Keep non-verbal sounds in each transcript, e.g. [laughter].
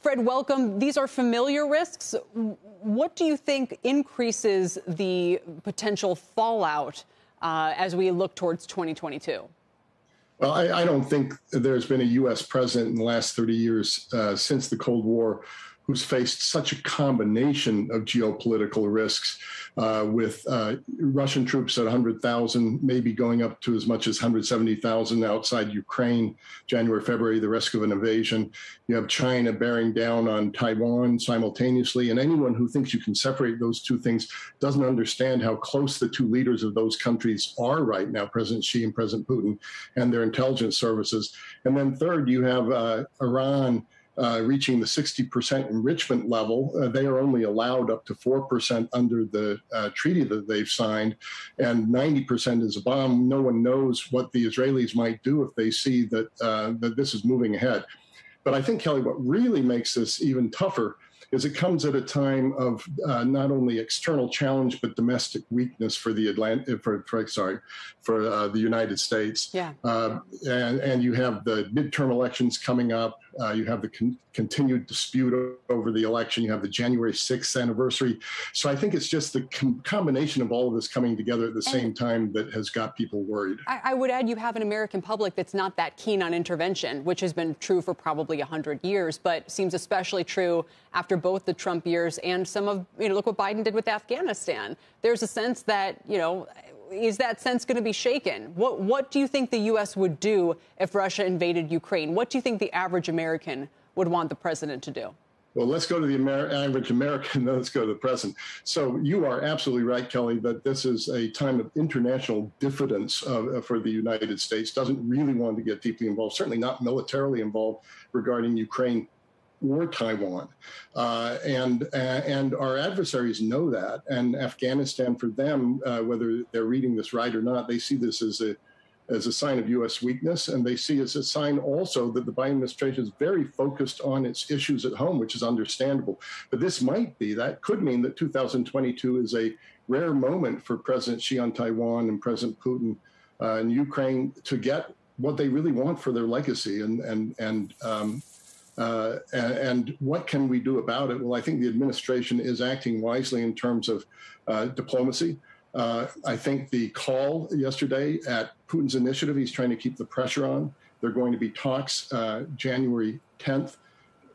Fred, welcome. These are familiar risks. What do you think increases the potential fallout uh, as we look towards 2022? Well, I, I, don't think there's been a U.S. president in the last 30 years uh, since the Cold War who's faced such a combination of geopolitical risks uh, with uh, Russian troops at 100,000, maybe going up to as much as 170,000 outside Ukraine, January, February, the risk of an invasion. You have China bearing down on Taiwan simultaneously. And anyone who thinks you can separate those two things doesn't understand how close the two leaders of those countries are right now, President Xi and President Putin, and their intelligence services. And then third, you have uh, Iran uh, reaching the 60% enrichment level. Uh, they are only allowed up to 4% under the uh, treaty that they've signed, and 90% is a bomb. No one knows what the Israelis might do if they see that, uh, that this is moving ahead. But I think, Kelly, what really makes this even tougher is it comes at a time of uh, not only external challenge but domestic weakness for the Atlantic, for, for sorry, for uh, the United States. Yeah. Uh, and and you have the midterm elections coming up. Uh, you have the con- continued dispute over the election. You have the January 6th anniversary. So I think it's just the com- combination of all of this coming together at the and same time that has got people worried. I, I would add you have an American public that's not that keen on intervention, which has been true for probably 100 years, but seems especially true after both the Trump years and some of, you know, look what Biden did with Afghanistan. There's a sense that, you know, is that sense going to be shaken? What, what do you think the U.S. would do if Russia invaded Ukraine? What do you think the average American would want the president to do? Well, let's go to the Amer- average American, [laughs] then let's go to the present. So you are absolutely right, Kelly, that this is a time of international diffidence uh, for the United States. Doesn't really want to get deeply involved, certainly not militarily involved regarding Ukraine or Taiwan. Uh, and, uh, and our adversaries know that. And Afghanistan, for them, uh, whether they're reading this right or not, they see this as a, as a sign of U.S. weakness. And they see as a sign also that the Biden administration is very focused on its issues at home, which is understandable. But this might be, that could mean that 2022 is a rare moment for President Xi on Taiwan and President Putin uh, in Ukraine to get what they really want for their legacy and, and, and, um, uh, and, what can we do about it? Well, I think the administration is acting wisely in terms of uh, diplomacy. Uh, I think the call yesterday at Putin's initiative, he's trying to keep the pressure on. There are going to be talks uh, January 10th,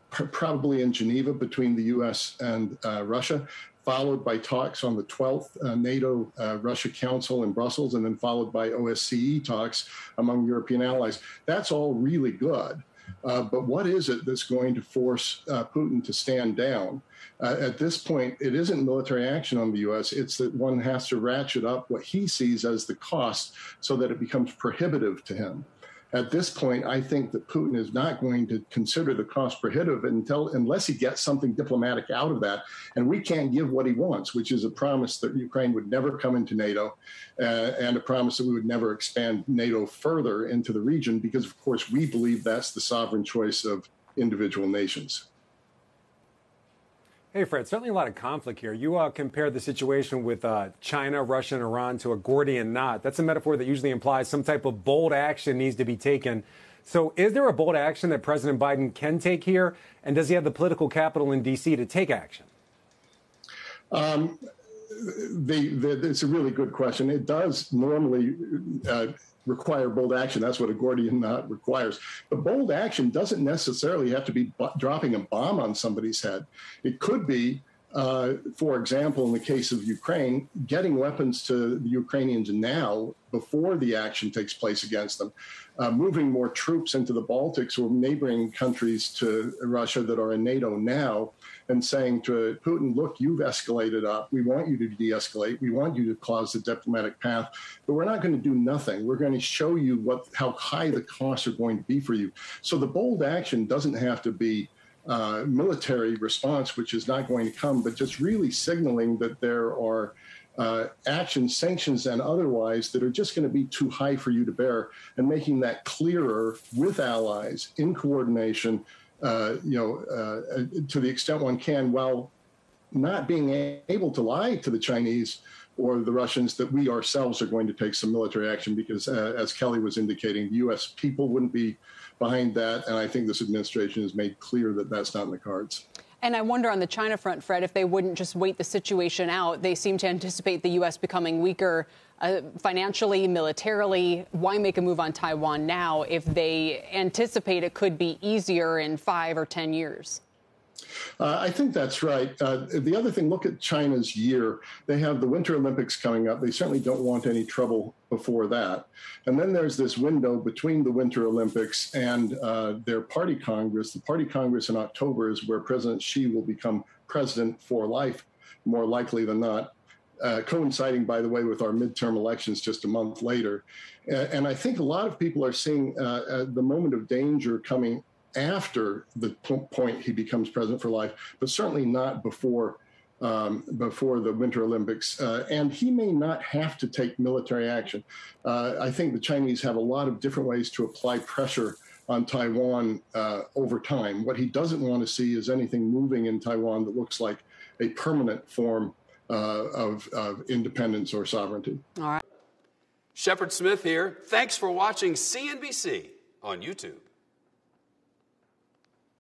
pr- probably in Geneva between the U.S. and uh, Russia, followed by talks on the 12th uh, NATO Russia Council in Brussels, and then followed by OSCE talks among European allies. That's all really good. Uh, but what is it that's going to force uh, Putin to stand down? Uh, at this point, it isn't military action on the U.S., it's that one has to ratchet up what he sees as the cost so that it becomes prohibitive to him at this point, I think that Putin is not going to consider the cost prohibitive until unless he gets something diplomatic out of that. And we can't give what he wants, which is a promise that Ukraine would never come into NATO, uh, and a promise that we would never expand NATO further into the region, because of course we believe that's the sovereign choice of individual nations. Hey, Fred, certainly a lot of conflict here. You uh, compared the situation with uh, China, Russia, and Iran to a Gordian knot. That's a metaphor that usually implies some type of bold action needs to be taken. So, is there a bold action that President Biden can take here? And does he have the political capital in D.C. to take action? Um, the, the, it's a really good question. It does normally uh, require bold action. That's what a Gordian knot requires. But bold action doesn't necessarily have to be dropping a bomb on somebody's head. It could be, uh, for example, in the case of Ukraine, getting weapons to the Ukrainians now before the action takes place against them, uh, moving more troops into the Baltics or neighboring countries to Russia that are in NATO now, and saying to Putin, look, you've escalated up. We want you to de escalate. We want you to close the diplomatic path, but we're not going to do nothing. We're going to show you what how high the costs are going to be for you. So the bold action doesn't have to be. Uh, military response, which is not going to come, but just really signaling that there are uh, actions, sanctions, and otherwise that are just going to be too high for you to bear, and making that clearer with allies in coordination, uh, you know, uh, to the extent one can, while not being able to lie to the Chinese or the Russians that we ourselves are going to take some military action because, uh, as Kelly was indicating, the U.S. people wouldn't be behind that. And I think this administration has made clear that that's not in the cards. And I wonder on the China front, Fred, if they wouldn't just wait the situation out. They seem to anticipate the U.S. becoming weaker uh, financially, militarily. Why make a move on Taiwan now if they anticipate it could be easier in five or 10 years? Uh, I think that's right. Uh, the other thing, look at China's year. They have the Winter Olympics coming up. They certainly don't want any trouble before that. And then there's this window between the Winter Olympics and uh, their party congress. The party congress in October is where President Xi will become president for life, more likely than not. Uh, coinciding, by the way, with our midterm elections just a month later. And I think a lot of people are seeing uh, uh, the moment of danger coming after the point he becomes president for life, but certainly not before um, before the Winter Olympics. Uh, and he may not have to take military action. Uh, I think the Chinese have a lot of different ways to apply pressure on Taiwan uh, over time. What he doesn't want to see is anything moving in Taiwan that looks like a permanent form uh, of, of independence or sovereignty. All right. Shepard Smith here. Thanks for watching CNBC on YouTube.